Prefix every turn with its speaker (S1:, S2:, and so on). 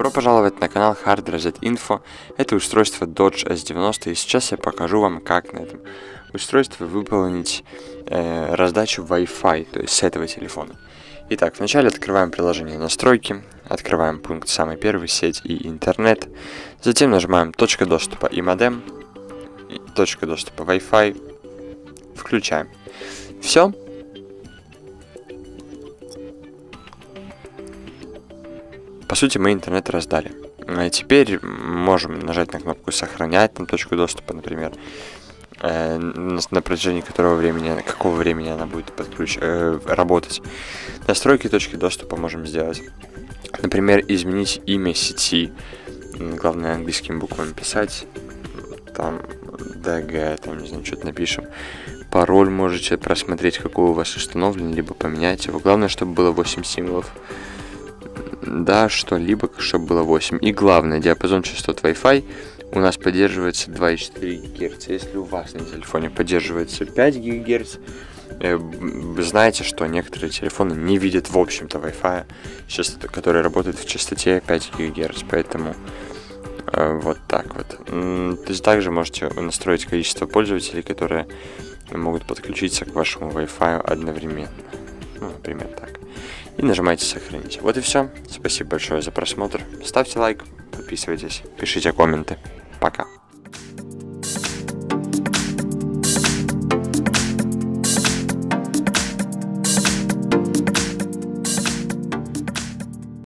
S1: Добро пожаловать на канал Hard Reset Info. Это устройство Dodge S90 и сейчас я покажу вам, как на этом устройстве выполнить э, раздачу Wi-Fi, то есть с этого телефона. Итак, вначале открываем приложение настройки, открываем пункт самый первый, сеть и интернет, затем нажимаем точка доступа и модем, точка доступа Wi-Fi, включаем. Все, По сути, мы интернет раздали. А теперь можем нажать на кнопку «Сохранять» на точку доступа, например, э, на протяжении которого времени, какого времени она будет подключ... э, работать. Настройки точки доступа можем сделать. Например, изменить имя сети. Главное английскими буквами писать. Там DG, там, не знаю, что-то напишем. Пароль можете просмотреть, какой у вас установлен, либо поменять его. Главное, чтобы было 8 символов да, что-либо, чтобы было 8. И главное, диапазон частот Wi-Fi у нас поддерживается 2,4 ГГц. Если у вас на телефоне поддерживается 5 ГГц, вы знаете, что некоторые телефоны не видят, в общем-то, Wi-Fi, который работает в частоте 5 ГГц, поэтому вот так вот. То есть также можете настроить количество пользователей, которые могут подключиться к вашему Wi-Fi одновременно. Ну, например, так и нажимаете сохранить. Вот и все. Спасибо большое за просмотр. Ставьте лайк, подписывайтесь, пишите комменты. Пока.